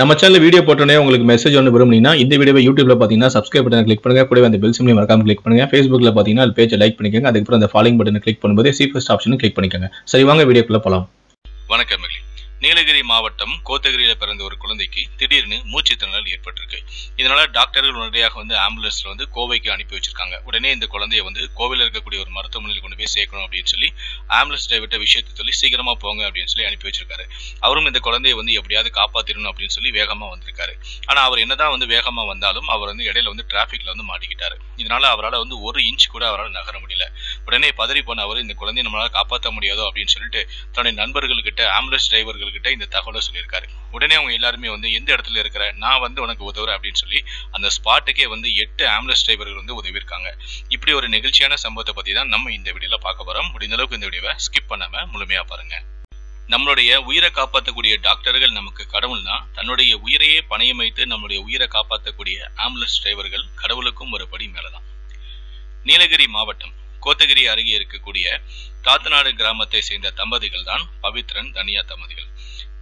நம்ம channel video போட்டோன்னே உங்களுக்கு மெசேஜ் ஒன்று விரும்புனீங்கன்னா இந்த வீடியோ யூடியூப்ல பார்த்தீங்கன்னா சப்ஸ்கிரைப் பட்டனை கிளிக் பண்ணுங்க. கூட அந்த பெல் சிம்லையும் மறக்காம கிளிக் பண்ணுங்க. ஃபேஸ்புக்ல பார்த்தீங்கன்னா அது பேஜை லைக் பண்ணிக்கோங்க. அதுக்கப்புறம் அந்த ஃபாலோயிங் பட்டனை கிளிக் பண்ணும்போது சி ஃபர்ஸ்ட் ஆப்ஷனும் கிளிக் பண்ணிக்கோங்க. சரி வாங்க வீடியோக்குள்ள போகலாம் வணக்கம் நீலகிரி மாவட்டம் கோத்தகிரியில பிறந்த ஒரு குழந்தைக்கு திடீர்னு மூச்சு திணறல் ஏற்பட்டிருக்கு. இதனால டாக்டர்கள் உடனடியாக வந்து ஆம்புலன்ஸ்ல வந்து கோவைக்கு அனுப்பி வச்சிருக்காங்க. உடனே இந்த குழந்தைய வந்து கோவையில் இருக்கக்கூடிய ஒரு மருத்துவமனையில் கொண்டு போய் சேர்க்கணும் அப்படின்னு சொல்லி ஆம்புலன்ஸ் டிரைவர்கிட்ட விஷயத்தை சொல்லி சீக்கிரமா போங்க அப்படின்னு சொல்லி அனுப்பி வச்சிருக்காரு. அவரும் இந்த குழந்தைய வந்து எப்படியாவது காப்பாத்திரணும் அப்படின்னு சொல்லி வேகமா வந்திருக்காரு. ஆனா அவர் என்னதான் வந்து வேகமா வந்தாலும் அவர் வந்து இடையில வந்து டிராபிக்ல வந்து மாட்டிக்கிட்டாரு. இதனால அவரால் வந்து ஒரு இன்ச் கூட அவரால் நகர முடியல. உடனே பதறி போன அவர் இந்த குழந்தைய நம்மளால காப்பாற்ற முடியாதோ? அப்படின்னு சொல்லிட்டு தன்னுடைய நண்பர்கள்கிட்ட ஆம்புலன்ஸ் டிரைவர்கள் டிரைவர்கள்கிட்ட இந்த தகவலை சொல்லியிருக்காரு. உடனே அவங்க எல்லாருமே வந்து எந்த இடத்துல இருக்கிற? நான் வந்து உனக்கு உதவுறேன் அப்படின்னு சொல்லி அந்த ஸ்பாட்டுக்கே வந்து எட்டு ஆம்புலன்ஸ் டிரைவர்கள் வந்து உதவியிருக்காங்க. இப்படி ஒரு நிகழ்ச்சியான சம்பவத்தை பத்தி தான் நம்ம இந்த வீடியோல பார்க்க போறோம். முடிந்த அளவுக்கு இந்த வீடியோவை ஸ்கிப் பண்ணாம முழுமையா பாருங்க. நம்மளுடைய உயிரை காப்பாற்றக்கூடிய டாக்டர்கள் நமக்கு கடவுள் தான். தன்னுடைய உயிரையே பணையம் வைத்து நம்மளுடைய உயிரை காப்பாற்றக்கூடிய ஆம்புலன்ஸ் டிரைவர்கள் கடவுளுக்கும் ஒரு படி மேலதான் நீலகிரி மாவட்டம் கோத்தகிரி அருகே இருக்கக்கூடிய காத்தநாடு கிராமத்தை சேர்ந்த தம்பதிகள் தான் பவித்ரன் தனியா தம்பதிகள்.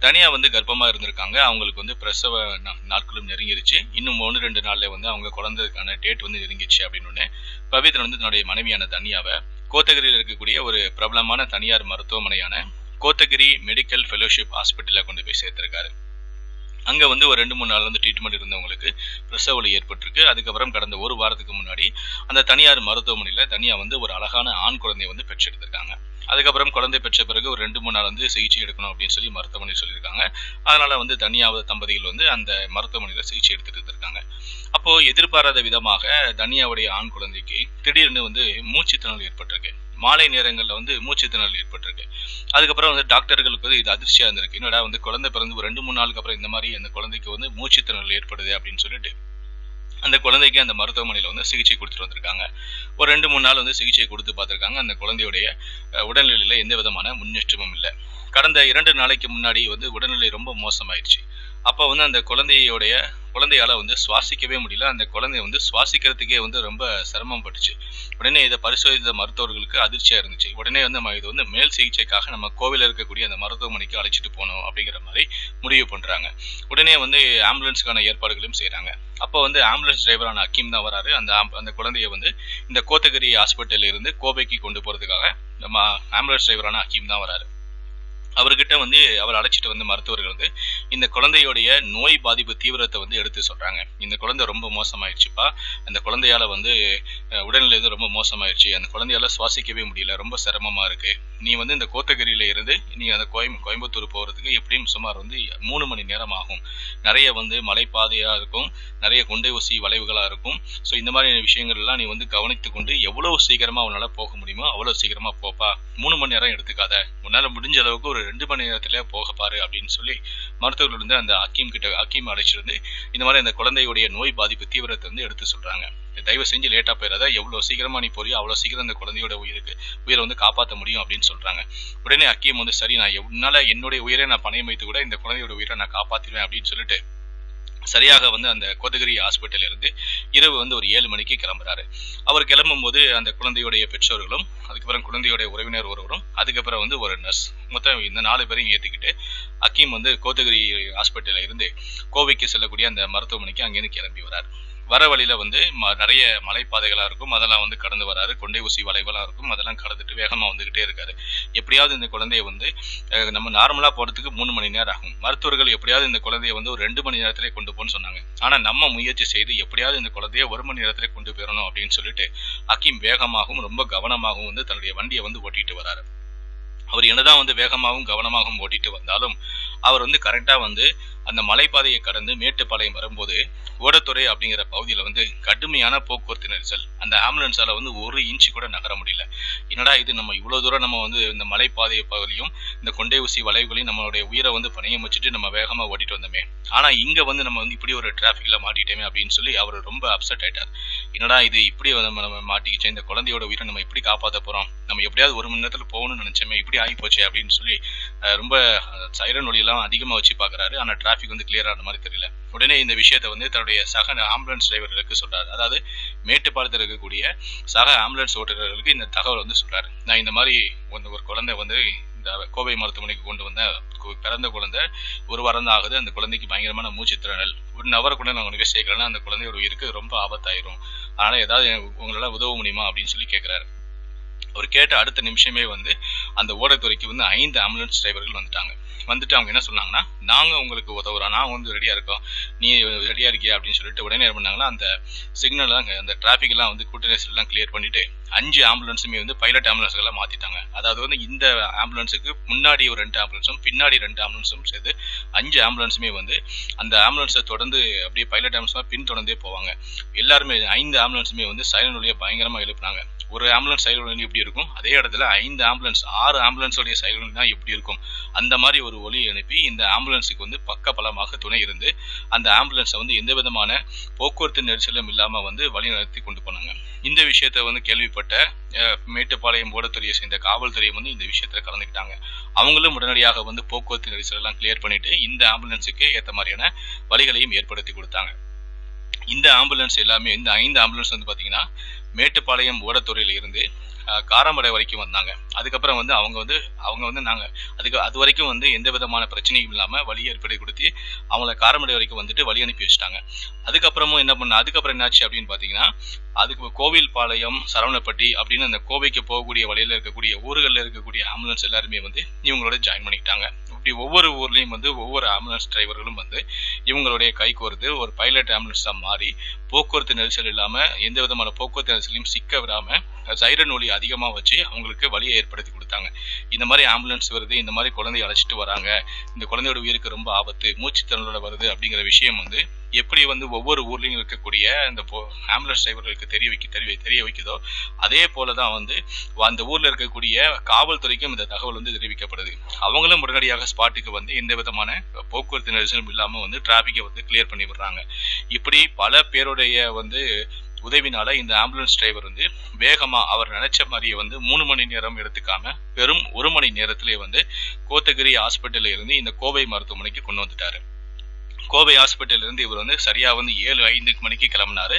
தனியாக வந்து கர்ப்பமாக இருந்திருக்காங்க. அவங்களுக்கு வந்து பிரசவ நாட்களும் நெருங்கிருச்சு. இன்னும் ஒன்று ரெண்டு நாளில் வந்து அவங்க குழந்தைக்கான டேட் வந்து நெருங்கிடுச்சு அப்படின்னு பவித்ரன் வந்து தன்னுடைய மனைவியான தனியாவை கோத்தகிரியில் இருக்கக்கூடிய ஒரு பிரபலமான தனியார் மருத்துவமனையான கோத்தகிரி மெடிக்கல் ஃபெலோஷிப் ஹாஸ்பிட்டலில் கொண்டு போய் சேர்த்திருக்காரு. அங்கே வந்து ஒரு ரெண்டு மூணு நாள் வந்து ட்ரீட்மெண்ட் இருந்தவங்களுக்கு பிரசவ வலி ஏற்பட்டிருக்கு. அதுக்கப்புறம் கடந்த ஒரு வாரத்துக்கு முன்னாடி அந்த தனியார் மருத்துவமனையில் தனியாக வந்து ஒரு அழகான ஆண் குழந்தையை வந்து பெற்றெடுத்திருக்காங்க அதுக்கப்புறம் குழந்தை பெற்ற பிறகு ஒரு ரெண்டு மூணு நாள் வந்து சிகிச்சை எடுக்கணும் அப்படின்னு சொல்லி மருத்துவமனை சொல்லியிருக்காங்க. அதனால வந்து தனியாவது தம்பதிகள் வந்து அந்த மருத்துவமனையில் சிகிச்சை எடுத்துட்டு இருக்காங்க அப்போ எதிர்பாராத விதமாக தனியாவுடைய ஆண் குழந்தைக்கு திடீர்னு வந்து மூச்சு ஏற்பட்டிருக்கு. மாலை நேரங்களில் வந்து மூச்சு ஏற்பட்டிருக்கு. அதுக்கப்புறம் வந்து டாக்டர்களுக்கு வந்து இது அதிர்ச்சியாக இருந்திருக்கு. என்னடா வந்து குழந்தை பிறந்து ஒரு ரெண்டு மூணு நாளுக்கு அப்புறம் இந்த மாதிரி அந்த குழந்தைக்கு வந்து மூச்சு ஏற்படுது அப்படின்னு சொல்லிட்டு அந்த குழந்தைக்கு அந்த மருத்துவமனையில் வந்து சிகிச்சை கொடுத்துட்டு வந்திருக்காங்க. ஒரு ரெண்டு மூணு நாள் வந்து சிகிச்சை கொடுத்து பார்த்துருக்காங்க. அந்த குழந்தையுடைய உடல்நிலையில் உடல்நிலையில எந்த விதமான முன்னேற்றமும் இல்லை. கடந்த இரண்டு நாளைக்கு முன்னாடி வந்து உடல்நிலை ரொம்ப மோசமாயிடுச்சு அப்போ வந்து அந்த குழந்தையோடைய குழந்தையால் வந்து சுவாசிக்கவே முடியல. அந்த குழந்தை வந்து சுவாசிக்கிறதுக்கே வந்து ரொம்ப சிரமம் பட்டுச்சு. உடனே இதை பரிசோதித்த மருத்துவர்களுக்கு அதிர்ச்சியாக இருந்துச்சு. உடனே வந்து நம்ம இது வந்து மேல் சிகிச்சைக்காக நம்ம கோவிலில் இருக்கக்கூடிய அந்த மருத்துவமனைக்கு அழைச்சிட்டு போகணும் அப்படிங்கிற மாதிரி முடிவு பண்ணுறாங்க உடனே வந்து ஆம்புலன்ஸுக்கான ஏற்பாடுகளும் செய்கிறாங்க அப்போ வந்து ஆம்புலன்ஸ் டிரைவரான அக்கீம் தான் வராரு. அந்த அந்த குழந்தைய வந்து இந்த கோத்தகிரி ஹாஸ்பிட்டலில் இருந்து கோவைக்கு கொண்டு போகிறதுக்காக நம்ம ஆம்புலன்ஸ் டிரைவரான அக்கீம் தான் வராரு. அவர்கிட்ட வந்து அவர் அழைச்சிட்டு வந்த மருத்துவர்கள் வந்து இந்த குழந்தையோடைய நோய் பாதிப்பு தீவிரத்தை வந்து எடுத்து சொல்றாங்க. இந்த குழந்தை ரொம்ப மோசமாயிடுச்சுப்பா அந்த குழந்தையால வந்து உடல்நிலை வந்து ரொம்ப மோசமாயிடுச்சு அந்த குழந்தையால சுவாசிக்கவே முடியல. ரொம்ப சிரமமா இருக்கு. நீ வந்து இந்த கோத்தகிரியில இருந்து நீ அந்த கோயம் கோயம்புத்தூர் போகிறதுக்கு எப்படியும் சுமார் வந்து மூணு மணி நேரம் ஆகும். நிறைய வந்து மலைப்பாதையாக இருக்கும். நிறைய கொண்டை ஊசி வளைவுகளாக இருக்கும். ஸோ இந்த மாதிரி விஷயங்கள் எல்லாம் நீ வந்து கவனித்து கொண்டு எவ்வளவு சீக்கிரமாக உன்னால் போக முடியுமோ அவ்வளோ சீக்கிரமாக போப்பா. மூணு மணி நேரம் எடுத்துக்காத. உன்னால் முடிஞ்ச அளவுக்கு ஒரு ரெண்டு மணி நேரத்திலே போக பாரு அப்படின்னு சொல்லி மருத்துவர்கள் வந்து அந்த அக்கீம் கிட்ட அக்கீம் அழைச்சிருந்து இந்த மாதிரி அந்த குழந்தையுடைய நோய் பாதிப்பு தீவிரத்தை வந்து எடுத்து சொல்கிறாங்க தயவு செஞ்சு லேட்டாக போயிடாத எவ்வளவு சீக்கிரமா நீ போறியோ அவ்வளோ சீக்கிரம் அந்த குழந்தையோட உயிருக்கு உயிரை வந்து காப்பாற்ற முடியும் அப்படின்னு சொல்றாங்க. உடனே அக்கீம் வந்து சரி நான் என்னால் என்னுடைய உயிரை நான் பணையம் வைத்து கூட இந்த குழந்தையோட உயிரை நான் காப்பாற்றிடுவேன் அப்படின்னு சொல்லிட்டு சரியாக வந்து அந்த கோதகிரி ஹாஸ்பிட்டல் இருந்து இரவு வந்து ஒரு ஏழு மணிக்கு கிளம்புறாரு. அவர் கிளம்பும் போது அந்த குழந்தையுடைய பெற்றோர்களும் அதுக்கப்புறம் குழந்தையுடைய உறவினர் ஒருவரும் அதுக்கப்புறம் வந்து ஒரு நர்ஸ் மொத்தம் இந்த நாலு பேரையும் ஏற்றிக்கிட்டு அக்கீம் வந்து கோத்தகிரி ஹாஸ்பிட்டல்ல இருந்து கோவைக்கு செல்லக்கூடிய அந்த மருத்துவமனைக்கு அங்கேருந்து கிளம்பி வரார் வர வழியில் வந்து ம- நிறைய மலைப்பாதைகளாக இருக்கும். அதெல்லாம் வந்து கடந்து வராரு கொண்டை ஊசி வளைவெல்லாம் இருக்கும். அதெல்லாம் கடந்துட்டு வேகமாக வந்துக்கிட்டே இருக்காரு எப்படியாவது இந்த குழந்தைய வந்து நம்ம நார்மலாக போகிறதுக்கு மூணு மணி நேரம் ஆகும். மருத்துவர்கள் எப்படியாவது இந்த குழந்தைய வந்து ஒரு ரெண்டு மணி நேரத்திலே கொண்டு போன்னு சொன்னாங்க. ஆனால் நம்ம முயற்சி செய்து எப்படியாவது இந்த குழந்தைய ஒரு மணி நேரத்திலே கொண்டு போயிடணும் அப்படின்னு சொல்லிட்டு அக்கீம் வேகமாகவும் ரொம்ப கவனமாகவும் வந்து தன்னுடைய வண்டியை வந்து ஓட்டிட்டு வராரு. அவர் என்னதான் வந்து வேகமாகவும் கவனமாகவும் ஓட்டிட்டு வந்தாலும் அவர் வந்து கரெக்டாக வந்து அந்த மலைப்பாதையை கடந்து மேட்டுப்பாளையம் வரும்போது ஓடத்துறை அப்படிங்கிற பகுதியில் வந்து கடுமையான போக்குவரத்து நெரிசல். அந்த ஆம்புலன்ஸால் வந்து ஒரு இன்ச்சு கூட நகர முடியல. என்னடா இது நம்ம இவ்வளோ தூரம் நம்ம வந்து இந்த மலைப்பாதை பகுதியும் இந்த கொண்டை ஊசி வளைவுகளையும் நம்மளுடைய உயிரை வந்து பணையம் வச்சுட்டு நம்ம வேகமாக ஓட்டிட்டு வந்தோமே. ஆனால் இங்கே வந்து நம்ம வந்து இப்படி ஒரு டிராஃபிக்கில் மாட்டிட்டோமே அப்படின்னு சொல்லி அவர் ரொம்ப அப்செட் ஆயிட்டார். என்னடா இது இப்படி நம்ம நம்ம மாட்டிக்கிச்சே இந்த குழந்தையோட உயிரை நம்ம எப்படி காப்பாற்ற போறோம்? நம்ம எப்படியாவது ஒரு மணி நேரத்தில் போகணும்னு நினைச்சோமே இப்படி ஆகி போச்சு அப்படின்னு சொல்லி ரொம்ப சைரன் ஒலியெல்லாம் அதிகமாக வச்சு பார்க்குறாரு ஆனால் டிராஃபிக் வந்து கிளியர் ஆன மாதிரி தெரியல. உடனே இந்த விஷயத்தை வந்து தன்னுடைய சக ஆம்புலன்ஸ் டிரைவர்களுக்கு சொல்றாரு. அதாவது மேட்டுப்பாளத்தில் இருக்கக்கூடிய சக ஆம்புலன்ஸ் ஓட்டுநர்களுக்கு இந்த தகவல் வந்து சொல்றாரு. நான் இந்த மாதிரி வந்து ஒரு குழந்தை வந்து இந்த கோவை மருத்துவமனைக்கு கொண்டு வந்த பிறந்த குழந்தை ஒரு வாரம் தான் ஆகுது. அந்த குழந்தைக்கு பயங்கரமான மூச்சு திறனல் ஒரு ஹவர் கூட நான் உனக்கு சேர்க்கலன்னா அந்த குழந்தையோட உயிருக்கு ரொம்ப ஆபத்தாயிரும். அதனால் ஏதாவது உங்களால் உதவ முடியுமா அப்படின்னு சொல்லி கேட்குறாரு அவர் கேட்ட அடுத்த நிமிஷமே வந்து அந்த ஓடத்துறைக்கு வந்து ஐந்து ஆம்புலன்ஸ் டிரைவர்கள் வந்துட்டாங்க. வந்துட்டு அவங்க என்ன சொன்னாங்கன்னா நாங்கள் உங்களுக்கு உதவுறோம். நாங்கள் வந்து ரெடியாக இருக்கோம். நீ ரெடியாக இருக்கியா? அப்படின்னு சொல்லிட்டு உடனே என்ன பண்ணாங்கன்னா அந்த சிக்னல் அந்த டிராஃபிக்லாம் வந்து கூட்ட நெரிசல் கிளியர் பண்ணிட்டு அஞ்சு ஆம்புலன்ஸுமே வந்து பைலட் ஆம்புலன்ஸ் மாற்றிட்டாங்க அதாவது வந்து இந்த ஆம்புலன்ஸுக்கு முன்னாடி ஒரு ரெண்டு ஆம்புலன்ஸும் பின்னாடி ரெண்டு ஆம்புலன்ஸும் சேர்த்து அஞ்சு ஆம்புலன்ஸுமே வந்து அந்த ஆம்புலன்ஸை தொடர்ந்து அப்படியே பைலட் ஆம்புலன்ஸ்லாம் பின் தொடர்ந்தே போவாங்க. எல்லாருமே ஐந்து ஆம்புலன்ஸுமே வந்து சைலண்ட் ஒளியை பயங்கரமாக எழுப்புனாங்க. ஒரு ஆம்புலன்ஸ் சைலண்ட் எப்படி இருக்கும்? அதே இடத்துல ஐந்து ஆம்புலன்ஸ் ஆறு ஆம்புலன்ஸோடைய உடைய தான் எப்படி இருக்கும்? அந்த மாதிரி ஒரு ஒலி அனுப்பி இந்த ஆம்புலன்ஸுக்கு வந்து பக்க பலமாக துணை இருந்து அந்த ஆம்புலன்ஸை வந்து எந்த விதமான போக்குவரத்து நெரிசலும் இல்லாமல் வந்து வழிநடத்தி கொண்டு போனாங்க. இந்த விஷயத்த வந்து கேள்விப்பட்ட மேட்டுப்பாளையம் ஓடத்துறையை சேர்ந்த காவல்துறை வந்து இந்த விஷயத்துல கலந்துக்கிட்டாங்க. அவங்களும் உடனடியாக வந்து போக்குவரத்து நெரிசல் எல்லாம் கிளியர் பண்ணிட்டு இந்த ஆம்புலன்ஸுக்கு ஏற்ற மாதிரியான வழிகளையும் ஏற்படுத்தி கொடுத்தாங்க. இந்த ஆம்புலன்ஸ் எல்லாமே இந்த ஐந்து ஆம்புலன்ஸ் வந்து பார்த்தீங்கன்னா மேட்டுப்பாளையம் ஓடத்துறையில் இருந்து காரமடை வரைக்கும் வந்தாங்க. அதுக்கப்புறம் வந்து அவங்க வந்து அவங்க வந்து நாங்கள் அதுக்கு அது வரைக்கும் வந்து எந்த விதமான பிரச்சனையும் இல்லாமல் வழி ஏற்படுத்தி கொடுத்து அவங்கள காரமடை வரைக்கும் வந்துட்டு வழி அனுப்பி வச்சுட்டாங்க. அதுக்கப்புறமும் என்ன பண்ண அதுக்கப்புறம் என்னாச்சு அப்படின்னு பார்த்தீங்கன்னா அதுக்கு கோவில் பாளையம் சரவணப்பட்டி அப்படின்னு அந்த கோவைக்கு போகக்கூடிய வழியில் இருக்கக்கூடிய ஊர்களில் இருக்கக்கூடிய ஆம்புலன்ஸ் எல்லாருமே வந்து இவங்களோட ஜாயின் பண்ணிக்கிட்டாங்க. இப்படி ஒவ்வொரு ஊர்லேயும் வந்து ஒவ்வொரு ஆம்புலன்ஸ் டிரைவர்களும் வந்து இவங்களுடைய கை கோர்த்து ஒரு பைலட் ஆம்புலன்ஸாக மாறி போக்குவரத்து நெரிசல் இல்லாமல் எந்த விதமான போக்குவரத்து நெரிசலையும் சிக்க விடாமல் சைரன் ஒலி அதிகமாக வச்சு அவங்களுக்கு வழியை ஏற்படுத்தி கொடுத்தாங்க. இந்த மாதிரி ஆம்புலன்ஸ் வருது இந்த மாதிரி குழந்தைய அழைச்சிட்டு வராங்க இந்த குழந்தையோட உயிருக்கு ரொம்ப ஆபத்து மூச்சுத்திறனோட வருது அப்படிங்கிற விஷயம் வந்து எப்படி வந்து ஒவ்வொரு ஊர்லேயும் இருக்கக்கூடிய அந்த ஆம்புலன்ஸ் டிரைவர்களுக்கு தெரிய வைக்க தெரிய தெரிய வைக்குதோ அதே போலதான் வந்து அந்த ஊரில் இருக்கக்கூடிய காவல்துறைக்கும் இந்த தகவல் வந்து தெரிவிக்கப்படுது. அவங்களும் உடனடியாக ஸ்பாட்டுக்கு வந்து எந்த விதமான போக்குவரத்து நெரிசலும் இல்லாமல் வந்து டிராஃபிக்கை வந்து கிளியர் பண்ணி விடுறாங்க. இப்படி பல பேருடைய வந்து உதவினால இந்த ஆம்புலன்ஸ் டிரைவர் வந்து வேகமா அவர் நினைச்ச மாதிரியே வந்து மூணு மணி நேரம் எடுத்துக்காம வெறும் ஒரு மணி நேரத்திலே வந்து கோத்தகிரி ஹாஸ்பிட்டல்ல இருந்து இந்த கோவை மருத்துவமனைக்கு கொண்டு வந்துட்டாரு. கோவை ஹாஸ்பிட்டல் இருந்து இவர் வந்து சரியா வந்து ஏழு ஐந்து மணிக்கு கிளம்பினாரு.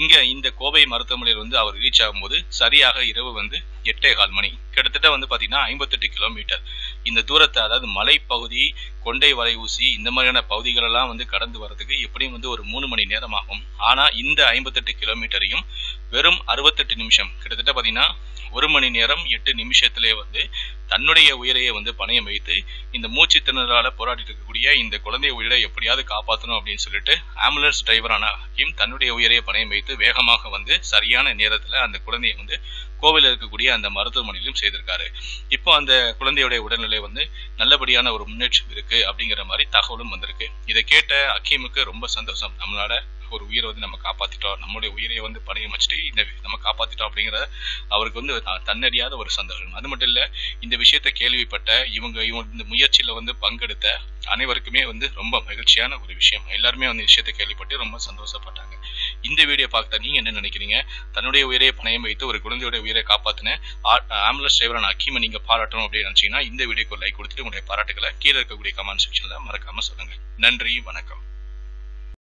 இங்க இந்த கோவை மருத்துவமனையில் வந்து அவர் ரீச் ஆகும்போது சரியாக இரவு வந்து எட்டே கால் மணி. கிட்டத்தட்ட வந்து பாத்தீங்கன்னா ஐம்பத்தெட்டு கிலோமீட்டர் இந்த தூரத்தை அதாவது மலைப்பகுதி கொண்டை வலை ஊசி இந்த மாதிரியான பகுதிகளெல்லாம் வந்து கடந்து வர்றதுக்கு எப்படியும் வந்து ஒரு மூணு மணி நேரம் ஆகும் ஆனால் இந்த ஐம்பத்தெட்டு கிலோமீட்டரையும் வெறும் அறுபத்தெட்டு நிமிஷம் கிட்டத்தட்ட பார்த்தீங்கன்னா ஒரு மணி நேரம் எட்டு நிமிஷத்திலே வந்து தன்னுடைய உயிரையே வந்து பணயம் வைத்து இந்த மூச்சு திணறால போராடிட்டு இருக்கக்கூடிய இந்த குழந்தைய உயிரை எப்படியாவது காப்பாற்றணும் அப்படின்னு சொல்லிட்டு ஆம்புலன்ஸ் டிரைவரான ஹக்கீம் தன்னுடைய உயிரையே பணயம் வைத்து வேகமாக வந்து சரியான நேரத்தில் அந்த குழந்தையை வந்து கோவிலில் இருக்கக்கூடிய அந்த மருத்துவமனையிலும் செய்திருக்காரு. இப்போ அந்த குழந்தையுடைய உடல்நிலை வந்து நல்லபடியான ஒரு முன்னேற்றம் இருக்கு அப்படிங்கிற மாதிரி தகவலும் வந்திருக்கு. இதை கேட்ட அக்கீமுக்கு ரொம்ப சந்தோஷம். நம்மளோட ஒரு உயிரை வந்து நம்ம காப்பாத்திட்டோம். நம்மளுடைய உயிரை வந்து பணையம் வச்சுட்டு இந்த நம்ம காப்பாத்திட்டோம் அப்படிங்கிற அவருக்கு வந்து த- தன்னறியாத ஒரு சந்தோஷம். அது மட்டும் இல்ல இந்த விஷயத்தை கேள்விப்பட்ட இவங்க இவங்க இந்த முயற்சியில வந்து பங்கெடுத்த அனைவருக்குமே வந்து ரொம்ப மகிழ்ச்சியான ஒரு விஷயம். எல்லாருமே வந்து விஷயத்தை கேள்விப்பட்டு ரொம்ப சந்தோஷப்பட்டாங்க. இந்த வீடியோ பார்த்த நீங்க என்ன நினைக்கிறீங்க? தன்னுடைய உயிரை பணையம் வைத்து ஒரு குழந்தையுடைய உயிரை காப்பாத்தின ஆம்புலன்ஸ் டிரைவரான அக்கீமை நீங்க பாராட்டணும் அப்படின்னு நினைச்சீங்கன்னா இந்த வீடியோக்கு லைக் கொடுத்துட்டு உங்களுடைய பாராட்டுகளை கீழே இருக்கக்கூடிய கமெண்ட் செக்ஷன்ல மறக்காம சொல்லுங்க. நன்றி வணக்கம்.